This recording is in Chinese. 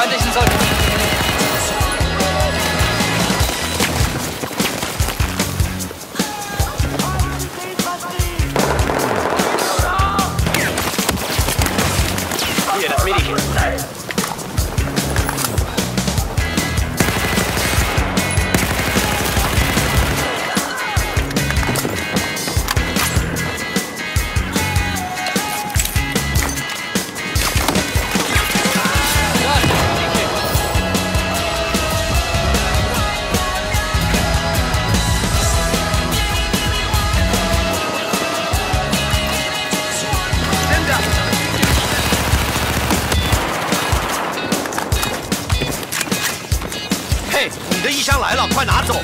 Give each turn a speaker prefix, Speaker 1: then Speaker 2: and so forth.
Speaker 1: kardeşiniz arkadaşınız. 你的异箱来了，快拿走。